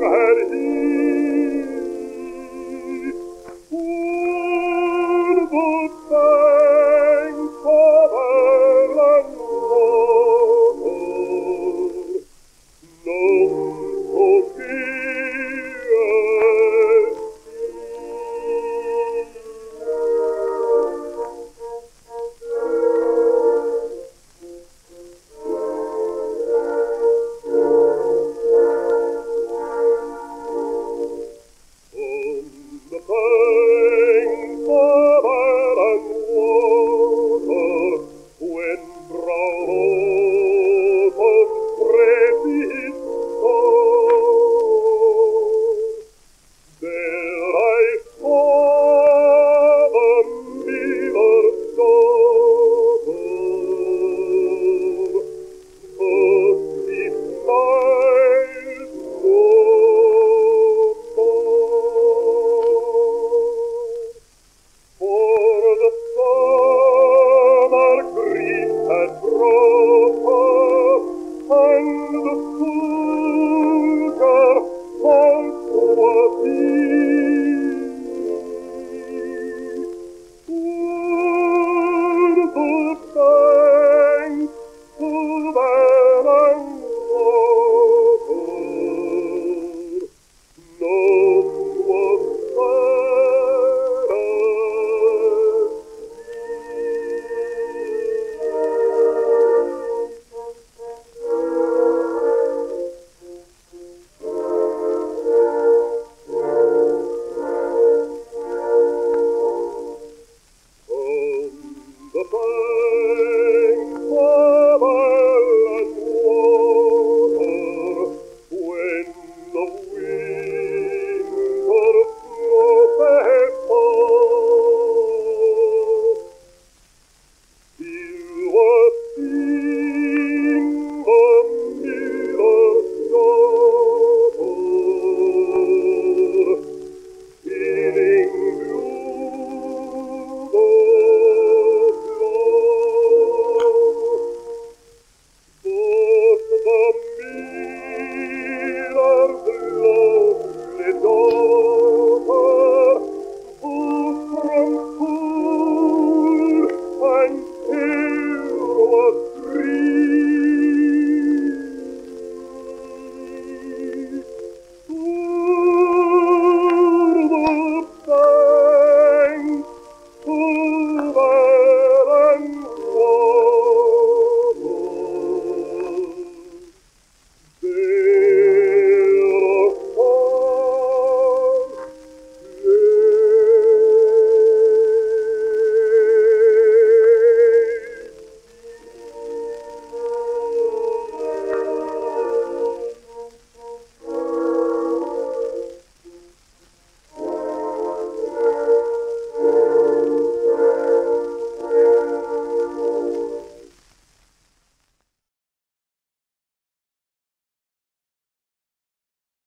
her hier.